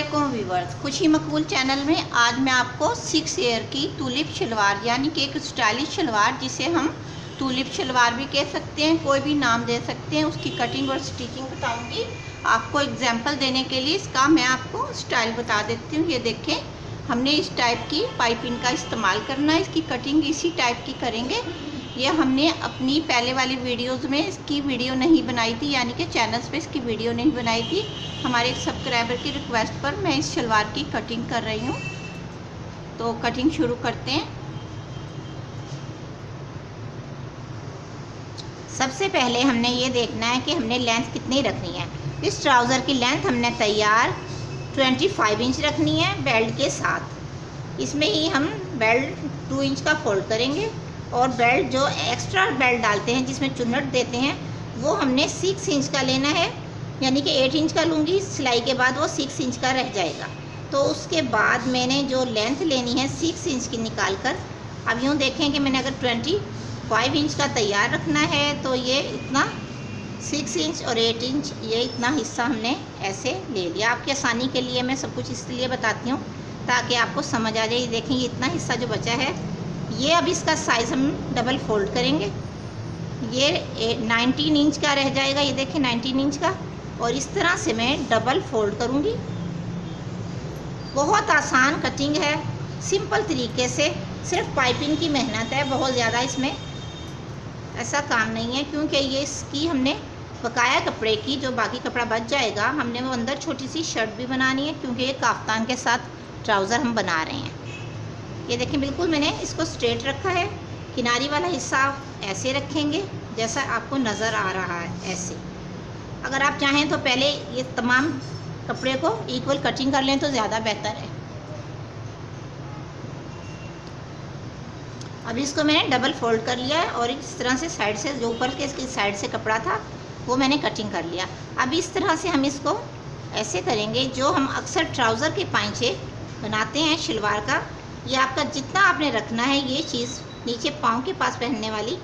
Aslam viewers खुशी मकबूल channel में आज मैं आपको सिक्स ईयर की टूलिप शलवार यानी कि एक स्टाइलिश शलवार जिसे हम टूलिप शलवार भी कह सकते हैं, कोई भी नाम दे सकते हैं, उसकी कटिंग और स्टिचिंग बताऊँगी आपको एग्जांपल देने के लिए। इसका मैं आपको स्टाइल बता देती हूँ। ये देखें, हमने इस टाइप की पाइपिंग का इस्तेमाल करना है। इसकी कटिंग इसी टाइप की करेंगे। ये हमने अपनी पहले वाली वीडियोस में इसकी वीडियो नहीं बनाई थी, यानी कि चैनल्स पे इसकी वीडियो नहीं बनाई थी। हमारे एक सब्सक्राइबर की रिक्वेस्ट पर मैं इस शलवार की कटिंग कर रही हूँ। तो कटिंग शुरू करते हैं। सबसे पहले हमने ये देखना है कि हमने लेंथ कितनी रखनी है। इस ट्राउज़र की लेंथ हमने तैयार 25 इंच रखनी है बेल्ट के साथ। इसमें ही हम बेल्ट 2 इंच का फोल्ड करेंगे। और बेल्ट जो एक्स्ट्रा बेल्ट डालते हैं, जिसमें चुन्नट देते हैं, वो हमने सिक्स इंच का लेना है। यानी कि एट इंच का लूँगी, सिलाई के बाद वो सिक्स इंच का रह जाएगा। तो उसके बाद मैंने जो लेंथ लेनी है सिक्स इंच की निकाल कर अब यूँ देखें कि मैंने अगर ट्वेंटी फाइव इंच का तैयार रखना है तो ये इतना सिक्स इंच और एट इंच ये इतना हिस्सा हमने ऐसे ले लिया। आपकी आसानी के लिए मैं सब कुछ इसलिए बताती हूँ, ताकि आपको समझ आ जाए। देखें, ये इतना हिस्सा जो बचा है ये अब इसका साइज़ हम डबल फोल्ड करेंगे। ये नाइनटीन इंच का रह जाएगा, ये देखें नाइनटीन इंच का। और इस तरह से मैं डबल फोल्ड करूँगी। बहुत आसान कटिंग है। सिंपल तरीके से, सिर्फ़ पाइपिंग की मेहनत है, बहुत ज़्यादा इसमें ऐसा काम नहीं है, क्योंकि ये इसकी हमने बकाया कपड़े की, जो बाकी कपड़ा बच जाएगा, हमने वो अंदर छोटी सी शर्ट भी बनानी है, क्योंकि ये काफ्तान के साथ ट्राउज़र हम बना रहे हैं। ये देखें, बिल्कुल मैंने इसको स्ट्रेट रखा है। किनारी वाला हिस्सा ऐसे रखेंगे, जैसा आपको नज़र आ रहा है, ऐसे। अगर आप चाहें तो पहले ये तमाम कपड़े को इक्वल कटिंग कर लें तो ज़्यादा बेहतर है। अब इसको मैंने डबल फोल्ड कर लिया है और इस तरह से साइड से, जो ऊपर के इसकी साइड से कपड़ा था, वो मैंने कटिंग कर लिया। अब इस तरह से हम इसको ऐसे करेंगे, जो हम अक्सर ट्राउज़र के पाइचे बनाते हैं, शलवार का ये आपका जितना आपने रखना है ये चीज़ नीचे पाँव के पास पहनने वाली,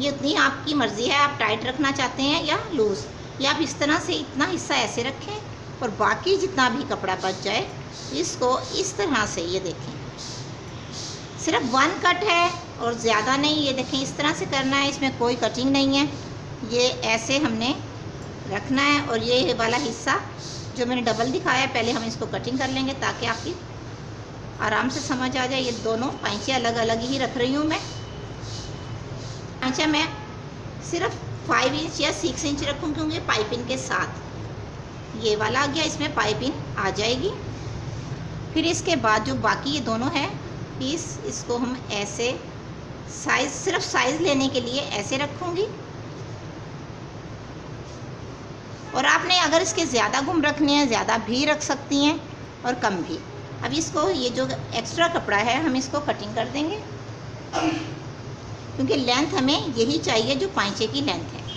ये उतनी आपकी मर्ज़ी है, आप टाइट रखना चाहते हैं या लूज़ या आप इस तरह से इतना हिस्सा ऐसे रखें और बाकी जितना भी कपड़ा बच जाए, इसको इस तरह से ये देखें। सिर्फ़ वन कट है और ज़्यादा नहीं, ये देखें इस तरह से करना है, इसमें कोई कटिंग नहीं है। ये ऐसे हमने रखना है और ये वाला हिस्सा जो मैंने डबल दिखाया है, पहले हम इसको कटिंग कर लेंगे ताकि आपकी आराम से समझ आ जाए, ये दोनों पैंचे अलग अलग ही रख रही हूँ मैं। पैंचा मैं सिर्फ़ फाइव इंच या सिक्स इंच रखूँ क्योंकि पाइपिंग के साथ। ये वाला आ गया, इसमें पाइपिंग आ जाएगी। फिर इसके बाद जो बाकी ये दोनों है पीस इसको हम ऐसे साइज़ सिर्फ़ साइज़ लेने के लिए ऐसे रखूँगी। और आपने अगर इसके ज़्यादा गुम रखने हैं, ज़्यादा भी रख सकती हैं और कम भी। अब इसको ये जो एक्स्ट्रा कपड़ा है, हम इसको कटिंग कर देंगे। क्योंकि लेंथ हमें यही चाहिए जो पाइचे की लेंथ है।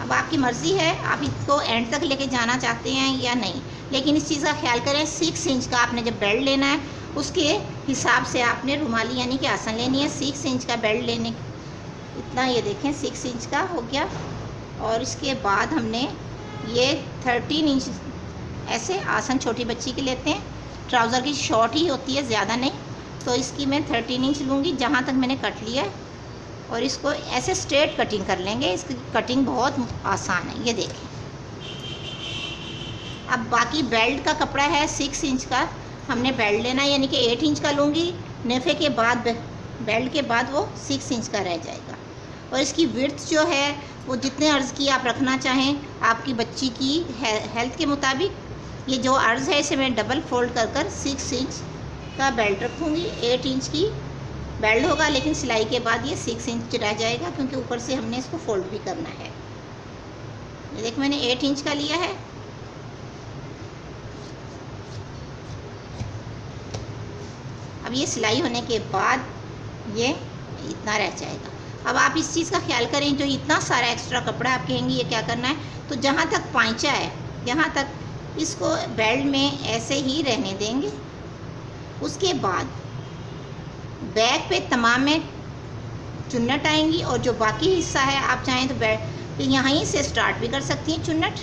अब आपकी मर्ज़ी है, आप इसको एंड तक लेके जाना चाहते हैं या नहीं। लेकिन इस चीज़ का ख्याल करें सिक्स इंच का आपने जब बेल्ट लेना है, उसके हिसाब से आपने रुमाली यानी कि आसन लेनी है। सिक्स इंच का बेल्ट लेने, इतना ये देखें सिक्स इंच का हो गया। और इसके बाद हमने ये थर्टीन इंच ऐसे आसन छोटी बच्ची के लेते हैं। ट्राउज़र की शॉर्ट ही होती है, ज़्यादा नहीं। तो इसकी मैं थर्टीन इंच लूँगी, जहाँ तक मैंने कट लिया है। और इसको ऐसे स्ट्रेट कटिंग कर लेंगे। इसकी कटिंग बहुत आसान है। ये देखें। अब बाकी बेल्ट का कपड़ा है सिक्स इंच का। हमने बेल्ट लेना यानी कि एट इंच का लूँगी। नेफे के बाद बेल्ट के बाद वो सिक्स इंच का रह जाएगा। और इसकी विर्थ जो है, वो जितने अर्ज़ की आप रखना चाहें आपकी बच्ची की हेल्थ के मुताबिक, ये जो अर्ज़ है, इसे मैं डबल फोल्ड कर कर सिक्स इंच का बेल्ट रखूँगी। एट इंच की बेल्ट होगा, लेकिन सिलाई के बाद ये सिक्स इंच रह जाएगा, क्योंकि ऊपर से हमने इसको फोल्ड भी करना है। ये देख, मैंने एट इंच का लिया है। अब ये सिलाई होने के बाद ये इतना रह जाएगा। अब आप इस चीज़ का ख्याल करें, जो इतना सारा एक्स्ट्रा कपड़ा आप कहेंगे, ये क्या करना है? तो जहाँ तक पाँचा है, यहाँ तक इसको बेल्ट में ऐसे ही रहने देंगे। उसके बाद बैग पे तमाम में चुन्नट आएँगी और जो बाकी हिस्सा है, आप चाहें तो तो यहीं से स्टार्ट भी कर सकती हैं चुन्नट।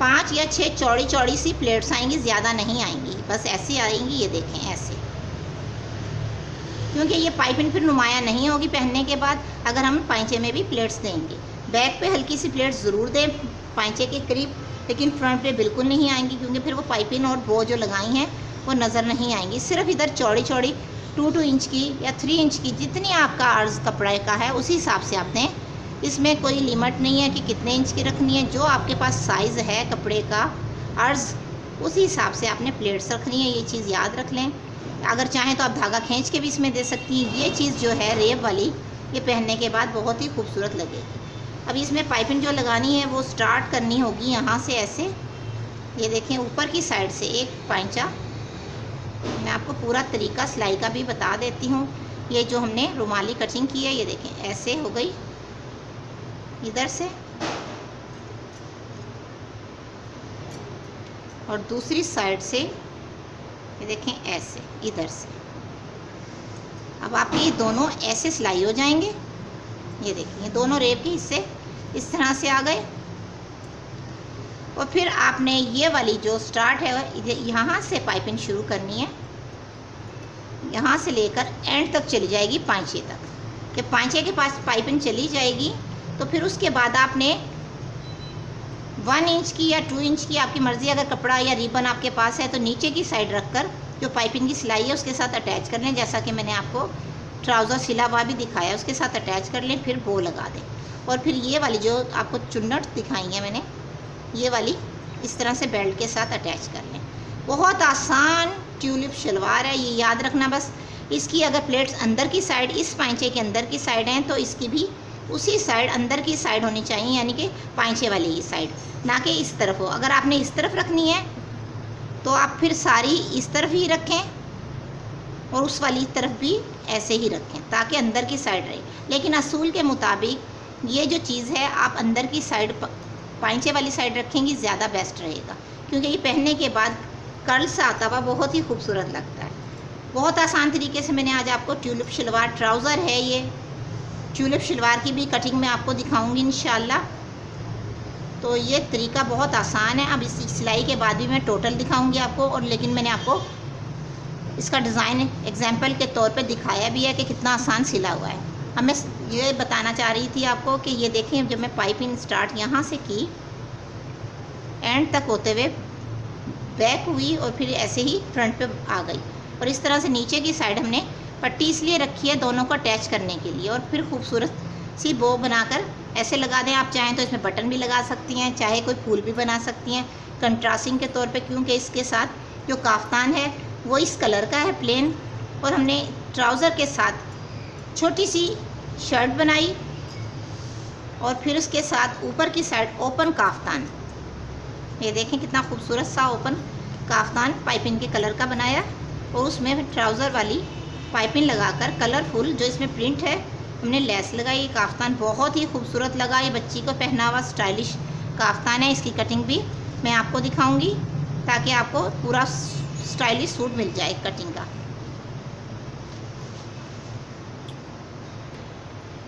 पाँच या छः चौड़ी चौड़ी सी प्लेट्स आएँगी, ज़्यादा नहीं आएँगी, बस ऐसे आएँगी, ये देखें, ऐसे। क्योंकि ये पाइपिंग फिर नुमाया नहीं होगी पहनने के बाद, अगर हम पाइचे में भी प्लेट्स देंगे। बैक पे हल्की सी प्लेट्स ज़रूर दें, पाइचे के करीब, लेकिन फ्रंट पे बिल्कुल नहीं आएँगी, क्योंकि फिर वो पाइपिंग और बो जो लगाई हैं, वो नज़र नहीं आएँगी। सिर्फ़ इधर चौड़ी चौड़ी टू टू इंच की या थ्री इंच की जितनी आपका अर्ज़ कपड़े का है, उसी हिसाब से आप दें। इसमें कोई लिमिट नहीं है कि कितने इंच की रखनी है। जो आपके पास साइज़ है कपड़े का अर्ज़ उसी हिसाब से आपने प्लेट्स रखनी है। ये चीज़ याद रख लें। अगर चाहें तो आप धागा खींच के भी इसमें दे सकती हैं। ये चीज़ जो है, रेब वाली, ये पहनने के बाद बहुत ही खूबसूरत लगेगी। अब इसमें पाइपिंग जो लगानी है, वो स्टार्ट करनी होगी यहाँ से ऐसे। ये देखें, ऊपर की साइड से एक पाइचा। मैं आपको पूरा तरीका, सिलाई का भी बता देती हूँ। ये जो हमने रुमाली कटिंग की है, ये देखें, ऐसे हो गई। इधर से। और दूसरी साइड से ये देखें ऐसे, इधर से। अब आपके ये दोनों ऐसे सिलाई हो जाएँगे। ये देखिए दोनों रेप के हिस्से इस तरह से आ गए। और फिर आपने ये वाली जो स्टार्ट है यहाँ से पाइपिंग शुरू करनी है। यहाँ से लेकर एंड तक चली जाएगी पाँचे तक। कि पाँचे के पास पाइपिंग चली जाएगी तो फिर उसके बाद आपने वन इंच की या टू इंच की आपकी मर्ज़ी, अगर कपड़ा या रिबन आपके पास है तो नीचे की साइड रख कर जो पाइपिंग की सिलाई है, उसके साथ अटैच कर लें। जैसा कि मैंने आपको ट्राउज़र सिला हुआ भी दिखाया, उसके साथ अटैच कर लें, फिर बो लगा दें। और फिर ये वाली जो आपको चुन्नट दिखाई है मैंने, ये वाली इस तरह से बेल्ट के साथ अटैच कर लें। बहुत आसान ट्यूलिप शलवार है, ये याद रखना बस। इसकी अगर प्लेट्स अंदर की साइड, इस पाइचे के अंदर की साइड हैं तो इसकी भी उसी साइड अंदर की साइड होनी चाहिए, यानी कि पाइचे वाली ही साइड ना कि इस तरफ़ हो। अगर आपने इस तरफ़ रखनी है तो आप फिर सारी इस तरफ़ ही रखें और उस वाली तरफ़ भी ऐसे ही रखें, ताकि अंदर की साइड रहे। लेकिन असूल के मुताबिक ये जो चीज़ है, आप अंदर की साइड पाइचे वाली साइड रखेंगी, ज़्यादा बेस्ट रहेगा। क्योंकि ये पहनने के बाद कर्ल सा आता हुआ बहुत ही खूबसूरत लगता है। बहुत आसान तरीके से मैंने आज आपको ट्यूलिप शलवार ट्राउज़र है ये। ट्यूलिप शलवार की भी कटिंग मैं आपको दिखाऊँगी इन तो ये तरीका बहुत आसान है। अब इस सिलाई के बाद भी मैं टोटल दिखाऊँगी आपको और लेकिन मैंने आपको इसका डिज़ाइन एग्ज़ाम्पल के तौर पे दिखाया भी है कि कितना आसान सिला हुआ है। अब मैं ये बताना चाह रही थी आपको कि ये देखें, जब मैं पाइपिंग स्टार्ट यहाँ से की एंड तक होते हुए बैक हुई और फिर ऐसे ही फ्रंट पे आ गई। और इस तरह से नीचे की साइड हमने पट्टी इसलिए रखी है दोनों को अटैच करने के लिए और फिर खूबसूरत सी बो बनाकर ऐसे लगा दें। आप चाहें तो इसमें बटन भी लगा सकती हैं, चाहे कोई फूल भी बना सकती हैं। कंट्रास्टिंग के तौर पे क्योंकि इसके साथ जो काफ्तान है, वो इस कलर का है प्लेन और हमने ट्राउज़र के साथ छोटी सी शर्ट बनाई और फिर उसके साथ ऊपर की साइड ओपन काफ्तान। ये देखें कितना खूबसूरत सा ओपन काफ्तान पाइपिंग के कलर का बनाया और उसमें ट्राउज़र वाली पाइपिंग लगाकर कलरफुल जो इसमें प्रिंट है, हमने लेस लगाई काफ्तान। बहुत ही खूबसूरत लगा ये बच्ची को पहना हुआ स्टाइलिश काफ्तान है इसकी कटिंग भी। मैं आपको दिखाऊँगी ताकि आपको पूरा स्टाइलिश सूट मिल जाए कटिंग का।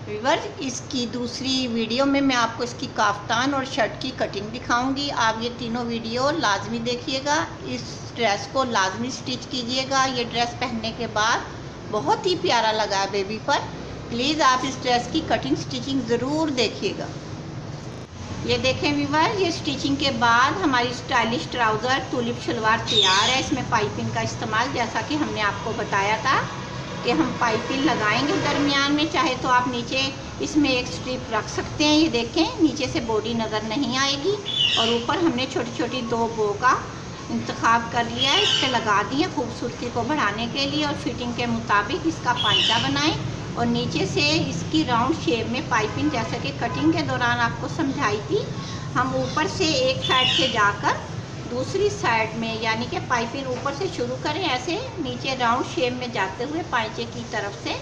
विवर इसकी दूसरी वीडियो में मैं आपको इसकी काफ्तान और शर्ट की कटिंग दिखाऊँगी। आप ये तीनों वीडियो लाजमी देखिएगा। इस ड्रेस को लाजमी स्टिच कीजिएगा। ये ड्रेस पहनने के बाद बहुत ही प्यारा लगा है बेबी पर। प्लीज़ आप इस ड्रेस की कटिंग स्टिचिंग ज़रूर देखिएगा। ये देखें विवर ये स्टिचिंग के बाद हमारी स्टाइलिश ट्राउज़र टूलिप शलवार तैयार है। इसमें पाइपिंग का इस्तेमाल, जैसा कि हमने आपको बताया था कि हम पाइपिंग लगाएँगे दरमियान में, चाहे तो आप नीचे इसमें एक स्ट्रिप रख सकते हैं। ये देखें, नीचे से बॉडी नज़र नहीं आएगी और ऊपर हमने छोटी छोटी दो बो का इंतखब कर लिया है इस पर लगा दिए खूबसूरती को बढ़ाने के लिए और फिटिंग के मुताबिक इसका पाइचा बनाएँ और नीचे से इसकी राउंड शेप में पाइपिंग जैसे कि कटिंग के दौरान आपको समझाई थी। हम ऊपर से एक साइड से जाकर दूसरी साइड में, यानी कि पाइपिंग ऊपर से शुरू करें, ऐसे नीचे राउंड शेप में जाते हुए पाइचे की तरफ़ से,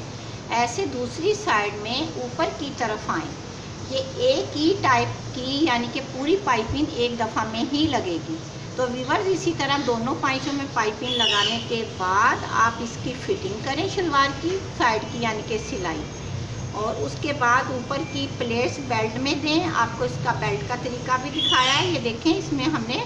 ऐसे दूसरी साइड में ऊपर की तरफ़ आएँ। ये एक ही टाइप की, यानी कि पूरी पाइपिंग एक दफ़ा में ही लगेगी। तो वीवर्स इसी तरह दोनों पाइचों में पाइपिंग लगाने के बाद आप इसकी फिटिंग करें शलवार की साइड की, यानी कि सिलाई। और उसके बाद ऊपर की प्लेट्स बेल्ट में दें। आपको इसका बेल्ट का तरीका भी दिखाया है। ये देखें, इसमें हमने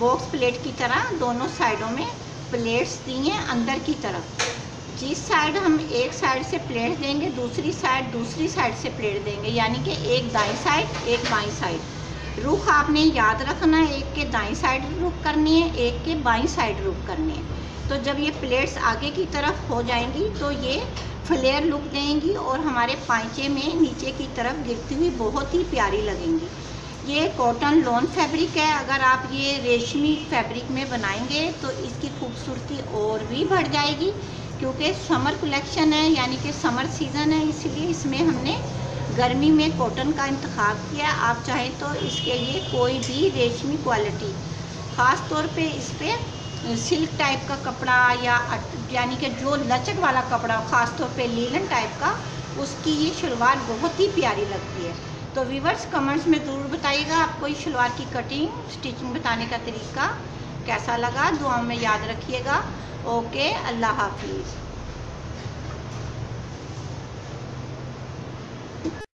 बॉक्स प्लेट की तरह दोनों साइडों में प्लेट्स दी हैं अंदर की तरफ़। जिस साइड हम एक साइड से प्लेट देंगे, दूसरी साइड दूसरी साइड से प्लेट देंगे, यानी कि एक दाई साइड एक बाई साइड रुख आपने याद रखना है, एक के दाई साइड रुख करनी है, एक के बाई साइड रुख करनी है। तो जब ये प्लेट्स आगे की तरफ़ हो जाएँगी तो ये फ्लेयर लुक देंगी और हमारे पाइचे में नीचे की तरफ़ गिरती हुई बहुत ही प्यारी लगेंगी। ये कॉटन लॉन फैब्रिक है, अगर आप ये रेशमी फैब्रिक में बनाएँगे तो इसकी खूबसूरती और भी बढ़ जाएगी, क्योंकि समर कलेक्शन है, यानी कि समर सीज़न है, इसलिए इसमें हमने गर्मी में कॉटन का इंतखब किया। आप चाहें तो इसके लिए कोई भी रेशमी क्वालिटी, ख़ास तौर पे इस पर सिल्क टाइप का कपड़ा या यानी कि जो लचक वाला कपड़ा, ख़ास तौर पे लीलन टाइप का, उसकी ये शलवार बहुत ही प्यारी लगती है। तो वीवर्स कमेंट्स में ज़रूर बताइएगा आपको इस शलवार की कटिंग, स्टिचिंग बताने का तरीका कैसा लगा। दुआओं में याद रखिएगा। ओके, अल्लाह हाफिज़।